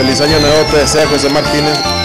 Feliz año nuevo te desea José Martínez.